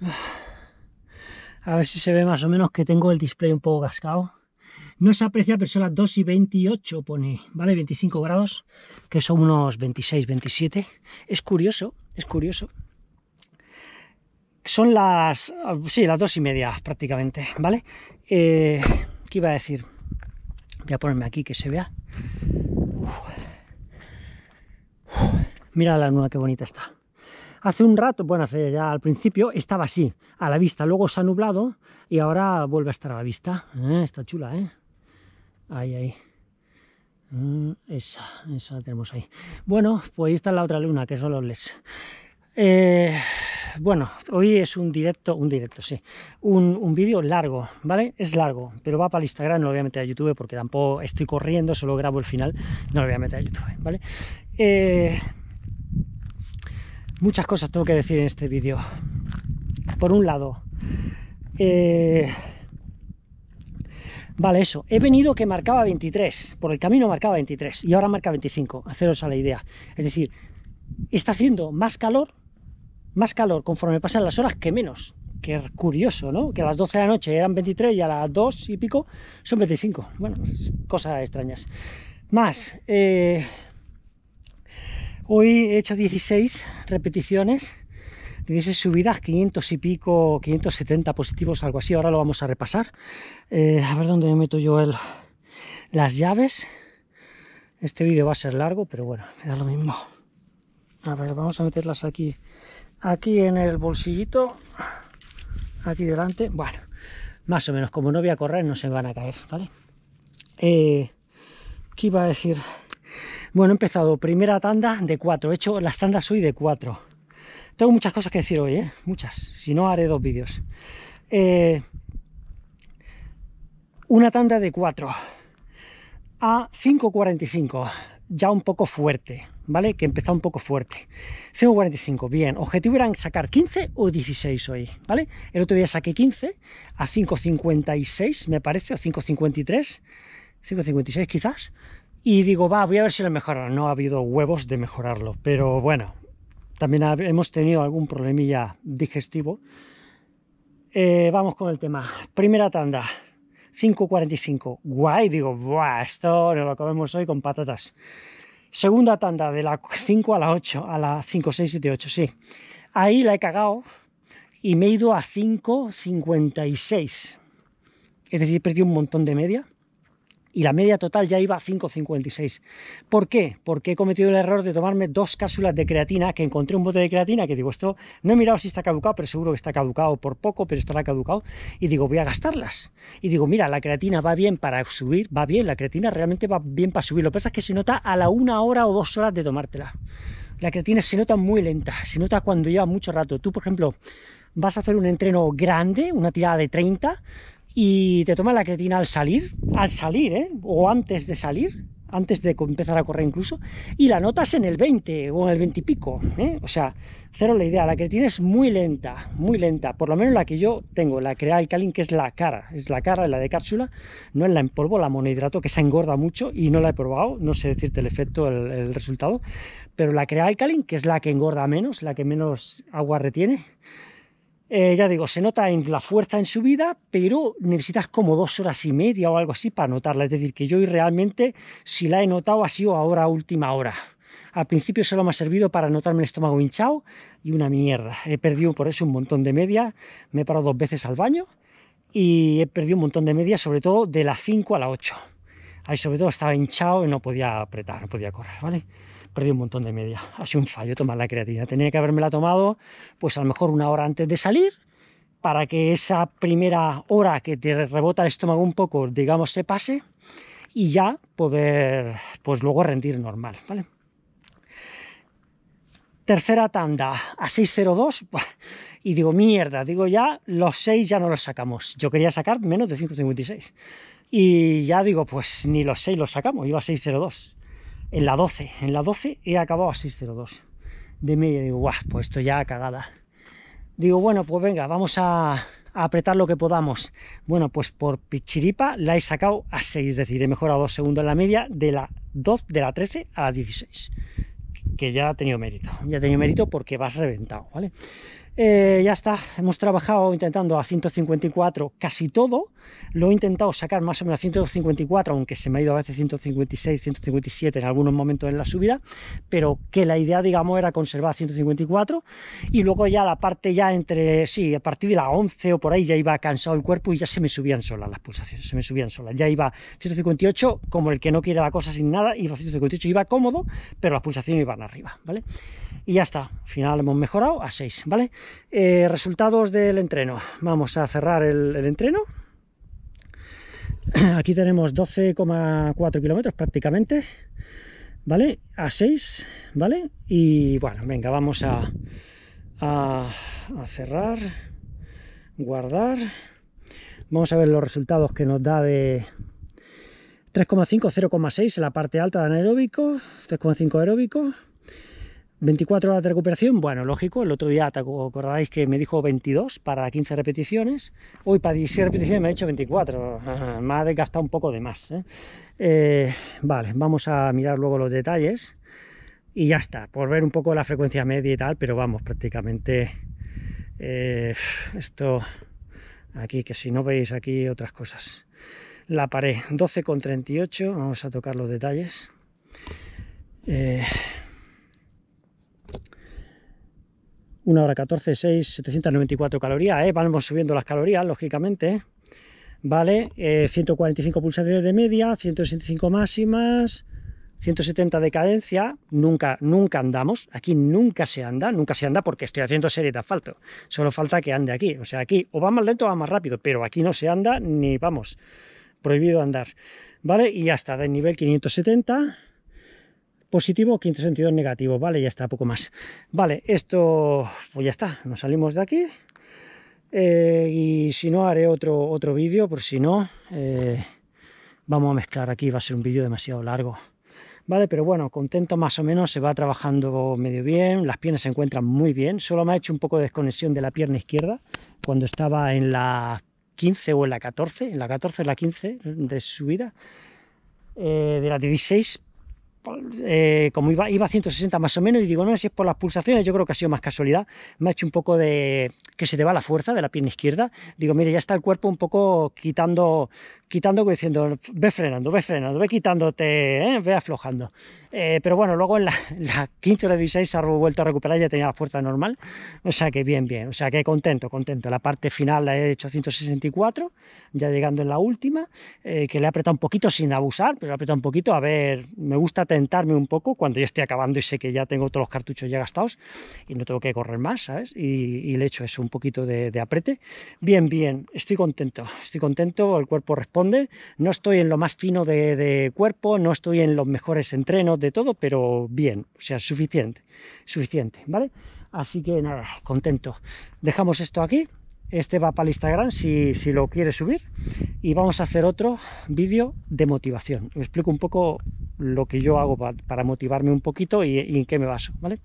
A ver si se ve más o menos que tengo el display un poco cascado. No se aprecia, pero son las 2 y 28, pone, ¿vale? 25 grados, que son unos 26, 27. Es curioso, es curioso. Son las, sí, las 2 y media prácticamente, ¿vale? Eh, ¿Qué iba a decir? Voy a ponerme aquí que se vea. Mira la luna, qué bonita está. Hace un rato, bueno, hace ya al principio, estaba así, a la vista. Luego se ha nublado y ahora vuelve a estar a la vista. Eh, está chula, ¿eh? Ahí, ahí. Mm, esa, esa la tenemos ahí. Bueno, pues ahí está la otra luna, que son los LEDs. Eh, bueno, hoy es un directo, un directo, sí, un, un vídeo largo, ¿vale? Es largo, pero va para el Instagram, no lo voy a meter a YouTube porque tampoco estoy corriendo, solo grabo el final, no lo voy a meter a YouTube, ¿vale? Eh, muchas cosas tengo que decir en este vídeo. Por un lado, eh, vale, eso, he venido que marcaba 23, por el camino marcaba 23 y ahora marca 25, haceros a la idea. Es decir, está haciendo más calor, más calor conforme pasan las horas que menos. Que curioso, ¿no? Que a las 12 de la noche eran 23 y a las 2 y pico son 25. Bueno, cosas extrañas. Más, eh, Hoy he hecho 16 repeticiones, 16 subidas, 500 y pico, 570 positivos, algo así. Ahora lo vamos a repasar. Eh, a ver dónde me meto yo el, las llaves. Este vídeo va a ser largo, pero bueno, me da lo mismo. A ver, vamos a meterlas aquí, aquí en el bolsillito, aquí delante. Bueno, más o menos, como no voy a correr, no se van a caer, ¿vale? Eh, ¿Qué iba a decir? Bueno, he empezado primera tanda de cuatro. He hecho las tandas hoy de cuatro. Tengo muchas cosas que decir hoy, ¿eh? Muchas. Si no, haré dos vídeos. Eh, una tanda de cuatro a 5.45. Ya un poco fuerte, ¿vale? Que empezó un poco fuerte. 5.45, bien. Objetivo era sacar 15 o 16 hoy, ¿vale? El otro día saqué 15 a 5.56, me parece, o 5.53. 5.56 quizás. Y digo, va, voy a ver si lo mejora. No ha habido huevos de mejorarlo, pero bueno, también hemos tenido algún problemilla digestivo. Eh, vamos con el tema. Primera tanda, 5.45. Guay, digo, Buah, esto lo comemos hoy con patatas. Segunda tanda, de la 5 a la 8, a la 5, 6, 7, 8, sí. Ahí la he cagado y me he ido a 5.56. Es decir, perdido un montón de media y la media total ya iba a 5,56. ¿Por qué? Porque he cometido el error de tomarme dos cápsulas de creatina, que encontré un bote de creatina, que digo, esto no he mirado si está caducado, pero seguro que está caducado por poco, pero estará caducado, y digo, voy a gastarlas. Y digo, mira, la creatina va bien para subir, va bien, la creatina realmente va bien para subir, lo que pasa es que se nota a la una hora o dos horas de tomártela. La creatina se nota muy lenta, se nota cuando lleva mucho rato. Tú, por ejemplo, vas a hacer un entreno grande, una tirada de 30, y te toma la creatina al salir, al salir, ¿eh? o antes de salir, antes de empezar a correr incluso, y la notas en el 20 o en el 20 y pico, ¿eh? o sea, cero la idea, la creatina es muy lenta, muy lenta, por lo menos la que yo tengo, la Crea Alcalin, que es la cara, es la cara, la de cápsula, no es la en polvo, la monohidrato, que se engorda mucho y no la he probado, no sé decirte el efecto, el, resultado, pero la Crea Alcalin, que es la que engorda menos, la que menos agua retiene, eh, ya digo, se nota en la fuerza en subida, pero necesitas como dos horas y media o algo así para notarla. Es decir, que yo realmente, si la he notado, ha sido ahora última hora. Al principio solo me ha servido para notarme el estómago hinchado y una mierda. He perdido por eso un montón de media, me he parado dos veces al baño y he perdido un montón de media, sobre todo de las 5 a la 8. Ahí sobre todo estaba hinchado y no podía apretar, no podía correr, ¿vale? Perdí un montón de media. Ha sido un fallo tomar la creatina. Tenía que haberme la tomado, pues a lo mejor una hora antes de salir, para que esa primera hora que te rebota el estómago un poco, digamos, se pase y ya poder, pues luego rendir normal, ¿vale? Tercera tanda a 6.02 y digo, mierda, digo ya, los 6 ya no los sacamos. Yo quería sacar menos de 5.56 y ya digo, pues ni los 6 los sacamos, iba a 6.02 en la 12. En la 12 he acabado a 6.02 de media. Digo, guau, pues esto ya cagada. Digo, bueno, pues venga, vamos a, a, apretar lo que podamos. Bueno, pues por pichiripa la he sacado a 6, es decir, he mejorado 2 segundos en la media de la 2, de la 13 a la 16. Que ya ha tenido mérito. Ya ha tenido mérito porque vas reventado, ¿vale? Eh, ya está, hemos trabajado intentando a 154 casi todo, lo he intentado sacar más o menos a 154, aunque se me ha ido a veces 156, 157 en algunos momentos en la subida, pero que la idea, digamos, era conservar 154 y luego ya la parte ya entre, sí, a partir de la 11 o por ahí ya iba cansado el cuerpo y ya se me subían solas las pulsaciones, se me subían solas, ya iba 158 como el que no quiere la cosa sin nada, iba 158, iba cómodo, pero las pulsaciones iban arriba, ¿vale? Y ya está, al final hemos mejorado a 6, ¿vale? Eh, resultados del entreno, vamos a cerrar el, entreno, aquí tenemos 12,4 kilómetros prácticamente, ¿vale? A 6, ¿vale? Y bueno, venga, vamos a, a, a cerrar, guardar, vamos a ver los resultados que nos da de 3,5, 0,6 en la parte alta de anaeróbico, 3,5 aeróbico, 24 horas de recuperación, bueno, lógico, el otro día acordáis que me dijo 22 para 15 repeticiones, hoy para 16 repeticiones me ha dicho 24, me ha desgastado un poco de más. ¿eh? Eh, vale, vamos a mirar luego los detalles y ya está, por ver un poco la frecuencia media y tal, pero vamos, prácticamente eh, esto aquí, que si no veis aquí otras cosas. La pared 12,38, vamos a tocar los detalles. 1 hora 14, 6, 794 calorías, ¿eh? vamos subiendo las calorías, lógicamente, ¿vale? 145 eh, pulsaciones de media, 165 máximas, 170 de cadencia, nunca, nunca andamos, aquí nunca se anda, nunca se anda porque estoy haciendo serie de asfalto, solo falta que ande aquí, o sea, aquí o va más lento o va más rápido, pero aquí no se anda ni, vamos, prohibido andar, ¿vale? Y ya está, de nivel 570, positivo, 562 negativo, vale, ya está, poco más. Vale, esto, pues ya está, nos salimos de aquí. Eh, y si no, haré otro, otro vídeo, por si no, eh, vamos a mezclar aquí, va a ser un vídeo demasiado largo. Vale, pero bueno, contento más o menos, se va trabajando medio bien, las piernas se encuentran muy bien, solo me ha hecho un poco de desconexión de la pierna izquierda, cuando estaba en la 15 o en la 14, en la 14 o la 15 de subida, eh, de la 16 eh, como iba, iba a 160 más o menos, y digo, no si es por las pulsaciones, yo creo que ha sido más casualidad, me ha hecho un poco de que se te va la fuerza de la pierna izquierda, digo, mire, ya está el cuerpo un poco quitando, quitando, diciendo, ve frenando, ve frenando, ve quitándote, ¿eh? ve aflojando. Eh, pero bueno, luego en la, la 15 o 16 se ha vuelto a recuperar, ya tenía la fuerza normal, o sea que bien, bien, o sea que contento, contento. La parte final la he hecho 164, ya llegando en la última, eh, que le he apretado un poquito sin abusar, pero le he apretado un poquito, a ver, me gusta tentarme un poco cuando ya estoy acabando y sé que ya tengo todos los cartuchos ya gastados y no tengo que correr más, ¿sabes? Y, le he hecho eso, un poquito de, de aprete. Bien, bien, estoy contento, estoy contento, el cuerpo responde no estoy en lo más fino de, cuerpo, no estoy en los mejores entrenos de todo, pero bien, o sea, suficiente, suficiente, ¿vale? Así que nada, contento. Dejamos esto aquí, este va para el Instagram si, lo quieres subir y vamos a hacer otro vídeo de motivación. Explico un poco lo que yo hago para, motivarme un poquito y, y en qué me baso, ¿vale?